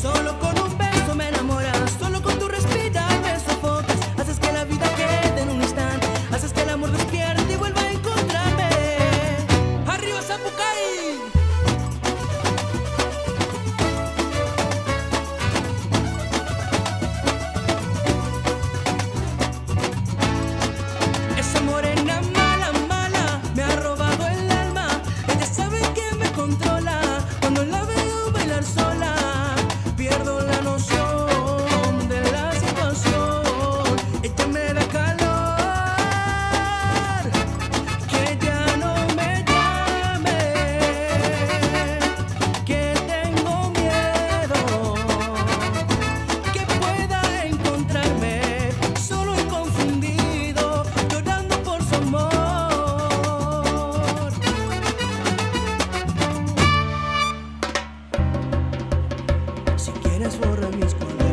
solo con un beso me enamoré. Bye.